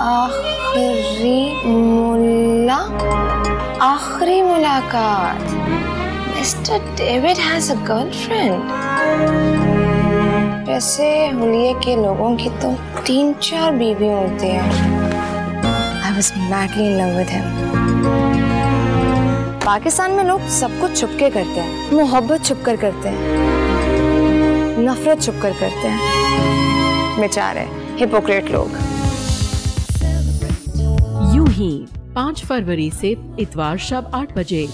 आखिरी मुला आखिरी मुलाकात mister David has a girlfriend वैसे हुलिये के लोगों की तो तीन चार बीवी होती हैं। I was madly in love with him Pakistan में लोग सब कुछ छुप के करते हैं। मोहब्बत छुप कर करते हैं। नफरत छुप कर करते हैं। बेचारे हिपोक्रेट लोग। यूँ ही पाँच फरवरी से इतवार शब आठ बजे।